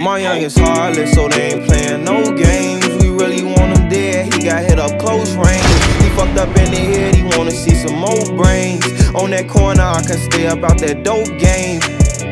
My youngest heartless, so they ain't playing no games. We really want him dead, he got hit up close range. He fucked up in the head, he wanna see some more brains. On that corner, I can stay about that dope game.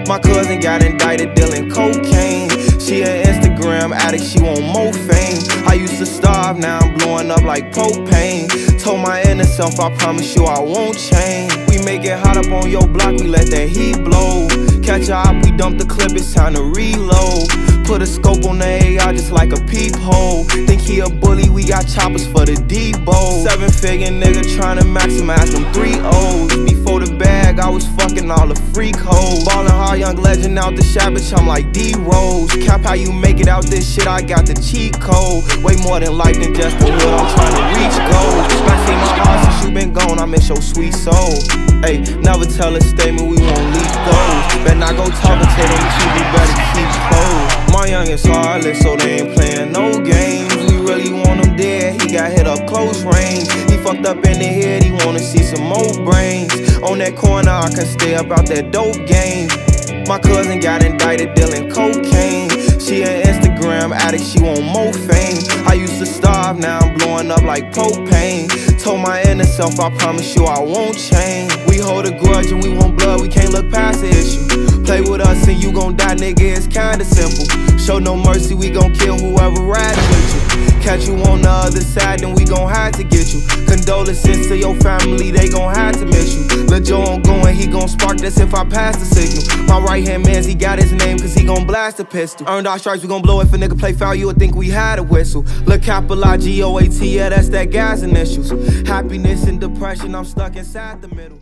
My cousin got indicted dealing cocaine. She an Instagram addict, she want more fame. I used to starve, now I'm blowing up like propane. Told my inner self, I promise you I won't change. Make it hot up on your block, we let that heat blow. Catch a op, we dump the clip, it's time to reload. Put a scope on the AR just like a peephole. Think he a bully, we got choppers for the Debo. Seven figure nigga tryna maximize them three O's. Before the bag, I was fucking all the freak hoes. Ballin' hard, young legend out the shop, bitch, I'm like D Rose. Cap how you make it out this shit, I got the cheat code. Way more than life than just the hood, I'm tryna reach goals. I see my heart since you been miss your sweet soul. Hey, never tell a statement, we won't leave those. Better not go talking to them we better keep cold. My youngest heartless, so they ain't playing no games. We really want him dead, he got hit up close range. He fucked up in the head, he wanna see some more brains. On that corner, I can stay about that dope game. My cousin got indicted dealing cocaine. She an Instagram addict, she want more fame. I used to starve, now I'm blowing up like propane. Told my inner self, I promise you I won't change. We hold a grudge and we want blood, we can't look past the issue. Play with us and you gon' die, nigga, it's kinda simple. Show no mercy, we gon' kill whoever you. Catch you on the other side, then we gon' have to get you. Condolences to your family, they gon' have to miss you. Lil on going, he gon' spark this if I pass the signal. My right hand man's, he got his name, cause he gon' blast a pistol. Earned our stripes, we gon' blow if a nigga play foul, you would think we had a whistle. Look, capital I G O A T, yeah, that's that gas initials. Happiness and depression, I'm stuck inside the middle.